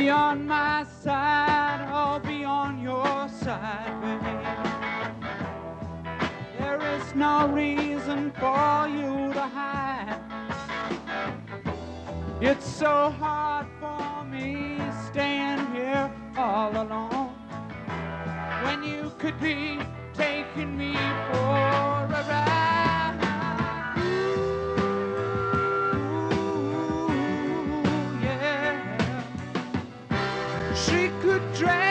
Be on my side, I'll be on your side, babe. There is no reason for you to hide. It's so hard for me staying here all alone when you could be taking me for a ride. Could drag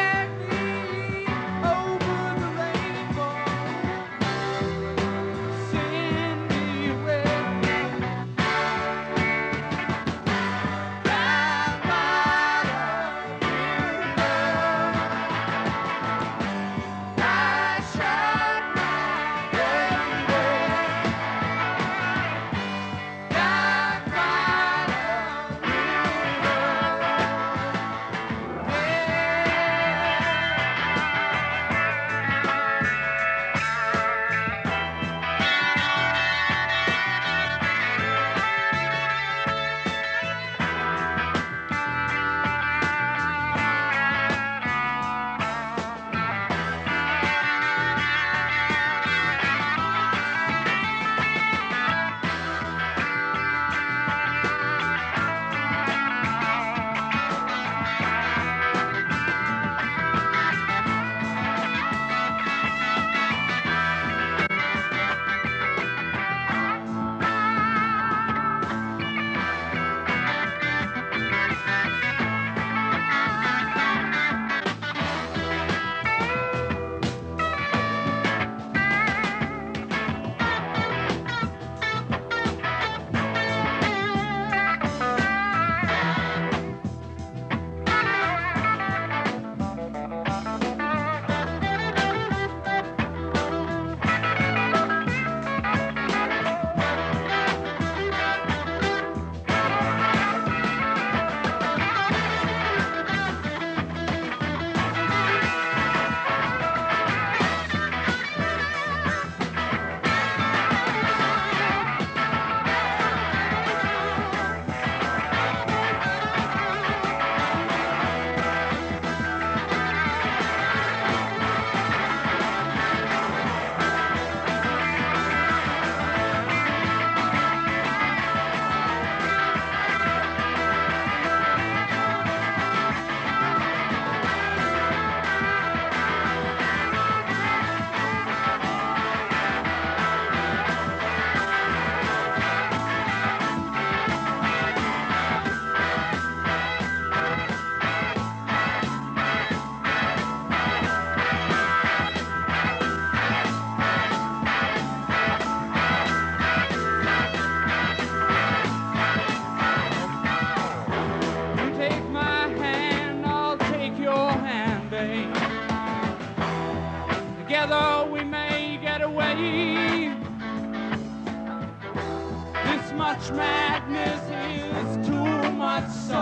much madness is too much.